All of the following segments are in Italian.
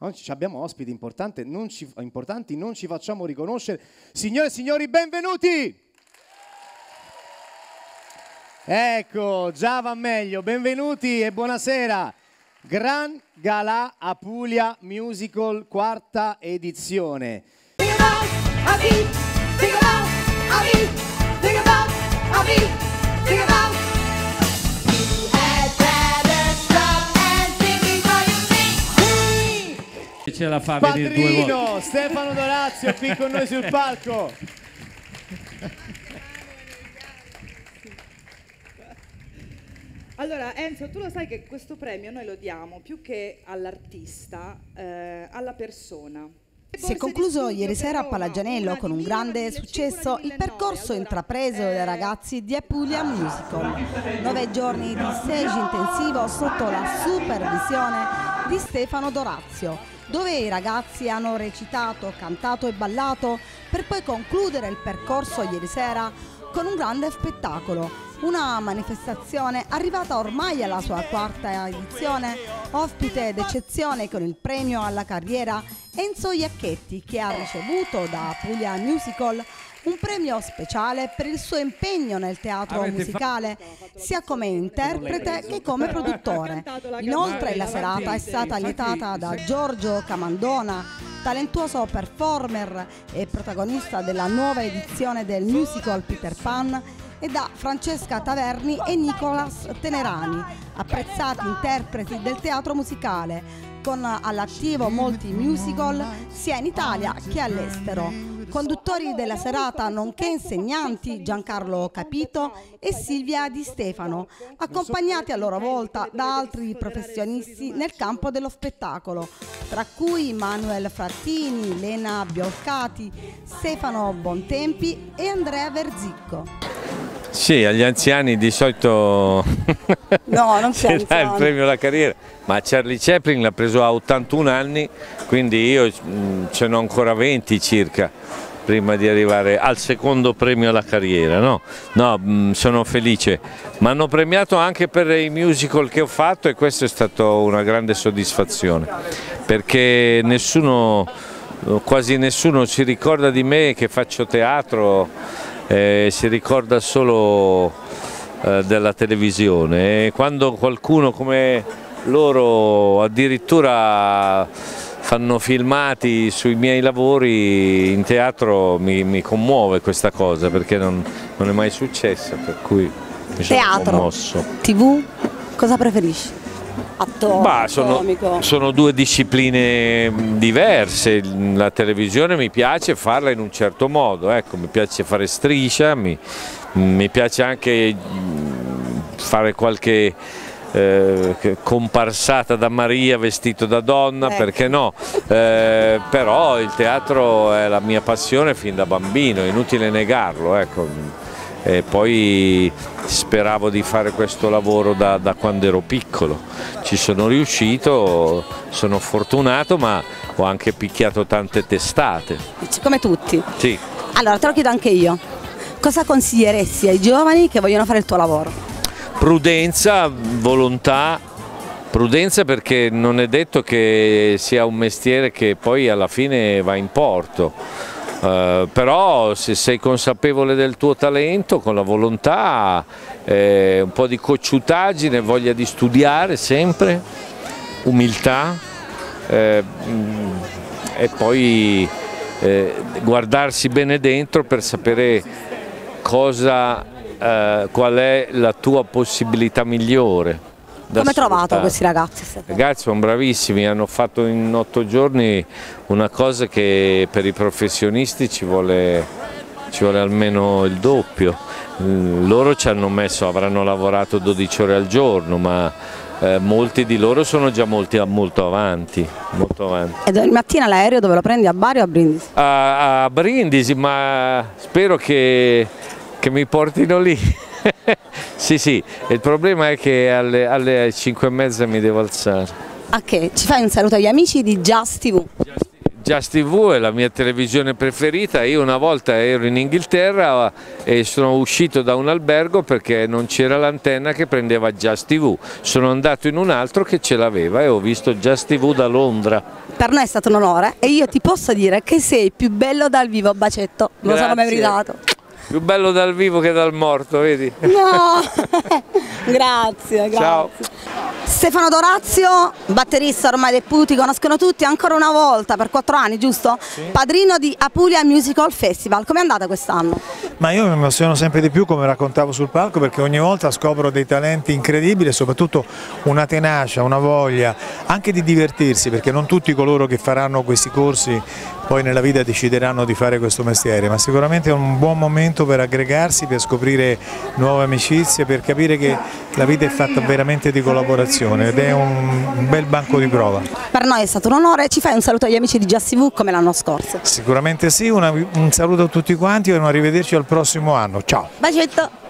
Oggi abbiamo ospiti importanti non, ci, importanti, non ci facciamo riconoscere. Signore e signori, benvenuti! Ecco, già va meglio. Benvenuti e buonasera. Gran Galà Apulia Musical, quarta edizione. Think about a beat, think about a beat, think about a beat, think about. Ce la fa venire due volte. Padrino Stefano Dorazio qui con noi sul palco. Allora Enzo, tu lo sai che questo premio noi lo diamo più che all'artista, eh, alla persona. Si è concluso ieri sera a Palagianello con un grande successo il percorso intrapreso dai ragazzi di Apulia Musical. Nove giorni di stage intensivo sotto la supervisione di Stefano Dorazio, dove i ragazzi hanno recitato, cantato e ballato per poi concludere il percorso ieri sera con un grande spettacolo. Una manifestazione arrivata ormai alla sua quarta edizione, ospite d'eccezione con il premio alla carriera Enzo Iacchetti che ha ricevuto da Puglia Musical un premio speciale per il suo impegno nel teatro Avete musicale, sia come interprete che come produttore. Inoltre la serata è stata lietata da Giorgio Camandona, talentuoso performer e protagonista della nuova edizione del musical Peter Pan e da Francesca Taverni e Nicolas Tenerani, apprezzati interpreti del teatro musicale, con all'attivo molti musical sia in Italia che all'estero. Conduttori della serata nonché insegnanti Giancarlo Capito e Silvia Di Stefano, accompagnati a loro volta da altri professionisti nel campo dello spettacolo, tra cui Manuel Frattini, Lena Biolcati, Stefano Bontempi e Andrea Verzicco. Sì, agli anziani di solito No, non si dà il premio alla carriera, ma Charlie Chaplin l'ha preso a 81 anni, quindi io mh, ce n'ho ancora 20 circa prima di arrivare al secondo premio alla carriera. No, no mh, sono felice. Mi hanno premiato anche per i musical che ho fatto e questa è stata una grande soddisfazione, perché nessuno, quasi nessuno si ricorda di me che faccio teatro eh, si ricorda solo eh, della televisione e quando qualcuno come loro addirittura fanno filmati sui miei lavori in teatro mi, mi commuove questa cosa perché non, non è mai successa per cui mi sono Teatro, commosso. TV, cosa preferisci? Attore, Bah, sono, sono due discipline diverse, la televisione mi piace farla in un certo modo, ecco, mi piace fare striscia, mi, mi piace anche mm, fare qualche eh, comparsata da Maria vestito da donna, Ecco. perché no? Eh, però il teatro è la mia passione fin da bambino, è inutile negarlo, ecco. E poi speravo di fare questo lavoro da, da quando ero piccolo. Ci sono riuscito, sono fortunato, ma ho anche picchiato tante testate. Come tutti. Sì. Allora, te lo chiedo anche io. Cosa consiglieresti ai giovani che vogliono fare il tuo lavoro? Prudenza, volontà, prudenza perché non è detto che sia un mestiere che poi alla fine va in porto. Eh, però se sei consapevole del tuo talento, con la volontà, eh, un po' di cocciutaggine, voglia di studiare sempre, umiltà eh, mm, e poi eh, guardarsi bene dentro per sapere cosa, eh, qual è la tua possibilità migliore. Come trovato questi ragazzi? I ragazzi sono bravissimi, hanno fatto in otto giorni una cosa che per i professionisti ci vuole, ci vuole almeno il doppio. Mm, Loro ci hanno messo, avranno lavorato 12 ore al giorno, ma eh, molti di loro sono già molti- molto avanti. Molto avanti. E mattina l'aereo dove lo prendi? A Bari o a Brindisi? A, a Brindisi, ma spero che, che mi portino lì. sì, sì, il problema è che alle, alle 5 e mezza mi devo alzare. Ok, ci fai un saluto agli amici di Just TV. Just TV è la mia televisione preferita, io una volta ero in Inghilterra e sono uscito da un albergo perché non c'era l'antenna che prendeva Just TV, sono andato in un altro che ce l'aveva e ho visto Just TV da Londra. Per noi è stato un onore e io ti posso dire che sei più bello dal vivo, bacetto. Me lo sono Grazie. meritato. Più bello dal vivo che dal morto, vedi? No! grazie, grazie. Ciao. Stefano Dorazio, batterista ormai dei Puti, conoscono tutti ancora una volta per quattro anni, giusto? Padrino di Apulia Musical Festival. Com'è andata quest'anno? Ma io mi emoziono sempre di più come raccontavo sul palco perché ogni volta scopro dei talenti incredibili e soprattutto una tenacia, una voglia anche di divertirsi perché non tutti coloro che faranno questi corsi poi nella vita decideranno di fare questo mestiere, ma sicuramente è un buon momento per aggregarsi, per scoprire nuove amicizie, per capire che la vita è fatta veramente di collaborazione ed è un, bel banco di prova. Per noi è stato un onore, ci fai un saluto agli amici di Just TV come l'anno scorso. Sicuramente sì, una- un saluto a tutti quanti e un arrivederci al prossimo anno. Ciao! Bacetto!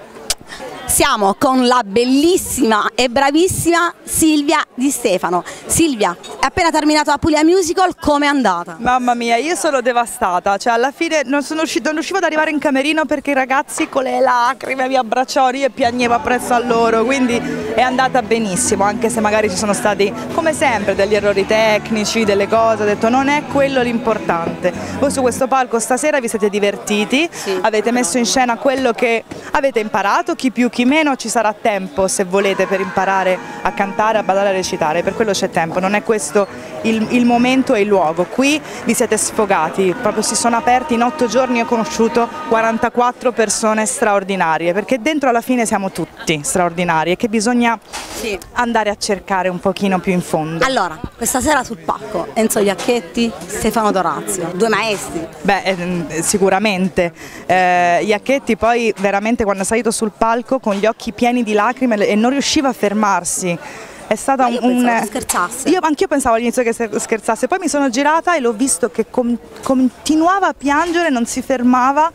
Siamo con la bellissima e bravissima Silvia Di Stefano. Silvia, è appena terminato Apulia Musical, com'è andata? Mamma mia, io sono devastata, cioè alla fine non, sono riuscita, non riuscivo ad arrivare in camerino perché i ragazzi con le lacrime mi abbracciavano io e piagnevo appresso a loro, quindi è andata benissimo, anche se magari ci sono stati, come sempre, degli errori tecnici, delle cose, ho detto non è quello l'importante. Voi su questo palco stasera vi siete divertiti, avete messo in scena quello che avete imparato, chi più chi meno, ci sarà tempo se volete per imparare a cantare, a ballare, a recitare, per quello c'è tempo, non è questo il, il momento e il luogo. Qui vi siete sfogati, proprio si sono aperti in otto giorni, ho conosciuto 44 persone straordinarie, perché dentro alla fine siamo tutti straordinari e che bisogna Sì. andare a cercare un pochino più in fondo. Allora, questa sera sul palco Enzo Iacchetti, Stefano Dorazio, due maestri. Beh, ehm, sicuramente. Eh, Iacchetti poi veramente quando è salito sul palco con gli occhi pieni di lacrime e non riusciva a fermarsi. È stata io un... pensavo che scherzasse. Io anch'io pensavo all'inizio che se- scherzasse, poi mi sono girata e l'ho visto che com- continuava a piangere, non si fermava.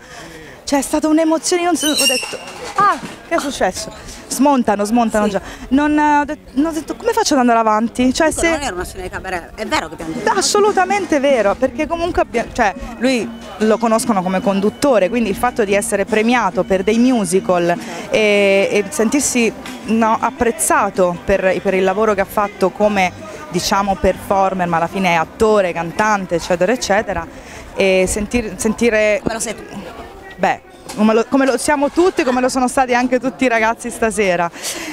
Cioè è stata un'emozione, io non so- ho detto, ah, che è successo? Smontano, smontano Sì. già. Non, eh, ho detto, non ho detto, come faccio ad andare avanti? Cioè, se... Non era una scena di cabaret, è vero che piangeva? Assolutamente vero, perché comunque cioè, lui lo conoscono come conduttore, quindi il fatto di essere premiato per dei musical e, e sentirsi no, apprezzato per, per il lavoro che ha fatto come diciamo performer, ma alla fine è attore, cantante, eccetera, eccetera, e sentir- sentire Come lo sei tu? Beh, come lo, come lo siamo tutti, come lo sono stati anche tutti i ragazzi stasera.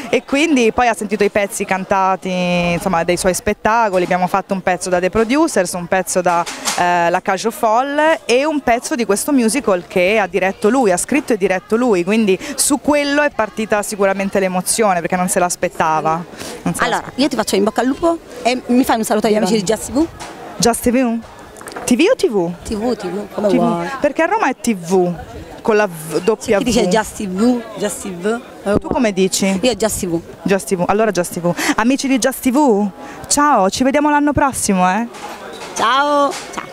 E quindi poi ha sentito i pezzi cantati, insomma, dei suoi spettacoli. Abbiamo fatto un pezzo da The Producers, un pezzo da eh, La Cage Folle e un pezzo di questo musical che ha diretto lui, ha scritto e diretto lui. Quindi su quello è partita sicuramente l'emozione perché non se l'aspettava. Allora, io ti faccio in bocca al lupo e mi fai un saluto agli amici di Just TV? Just TV? TV o TV? TV, TV, come TV. vuoi. Perché a Roma è TV con la v, doppia Chi dice V. Just TV? Just TV? Tu come dici? Io Just TV. Just TV, allora Just TV. Amici di Just TV, ciao, ci vediamo l'anno prossimo, eh? Ciao! Ciao!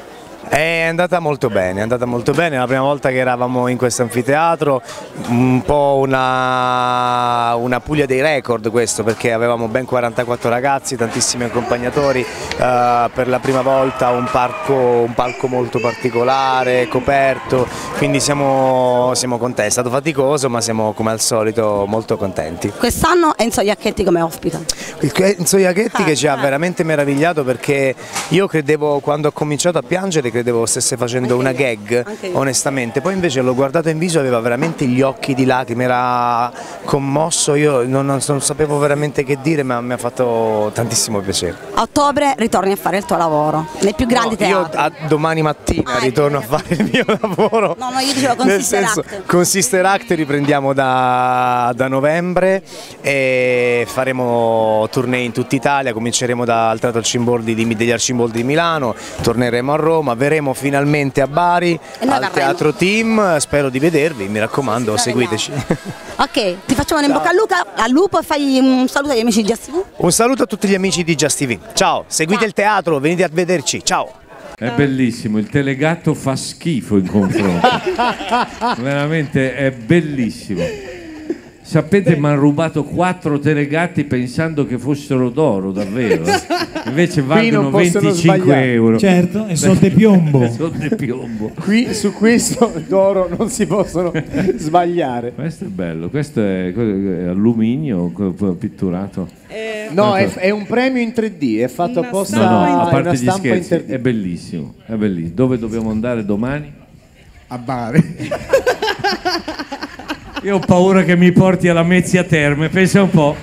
È andata molto bene, è andata molto bene, è la prima volta che eravamo in questo anfiteatro, un po' una, una Puglia dei record questo perché avevamo ben 44 ragazzi, tantissimi accompagnatori, eh, per la prima volta un, parco, un palco molto particolare, coperto, quindi siamo, siamo contenti, è stato faticoso ma siamo come al solito molto contenti. Quest'anno Enzo Iacchetti come ospite. Enzo Iacchetti che ci ha veramente meravigliato perché io credevo quando ho cominciato a piangere credevo stesse facendo Anche una io, gag io. onestamente poi invece l'ho guardato in viso aveva veramente gli occhi di lacrime era commosso io non, non- non sapevo veramente che dire ma mi ha fatto tantissimo piacere A ottobre ritorni a fare il tuo lavoro nei più grandi No, io teatri. a- domani mattina Ah, ritorno a ecco. fare il mio lavoro No, no, io dicevo con Nel Sister senso, Act. con Sister Act riprendiamo da, da novembre e faremo tournée in tutta Italia, cominceremo dal Teatro Arcimboldi di, degli Arcimboldi di Milano, torneremo a Roma, verremo finalmente a Bari al verremo. Teatro Team, spero di vedervi, mi raccomando Noi seguiteci. Ok, ti facciamo un in bocca al, luca, al lupo e fai un saluto agli amici di Just TV. Un saluto a tutti gli amici di Just TV, ciao, seguite Ciao. il teatro, venite a vederci, ciao! È bellissimo, il telegatto fa schifo in confronto. Veramente è bellissimo. Sapete, mi hanno rubato quattro telegatti pensando che fossero d'oro, davvero. Eh. Invece valgono possono 25 sbagliare. euro. Certo, e sono di piombo. Sono di piombo. Qui su questo d'oro non si possono sbagliare. Questo è bello, questo è, è alluminio pitturato. No, è, è un premio in 3D, è fatto apposta No, no, è a parte gli scherzi, 3D. è bellissimo, è bellissimo. Dove dobbiamo andare domani? A Bari. Io ho paura che mi porti alla Mezzia Terme, pensa un po'.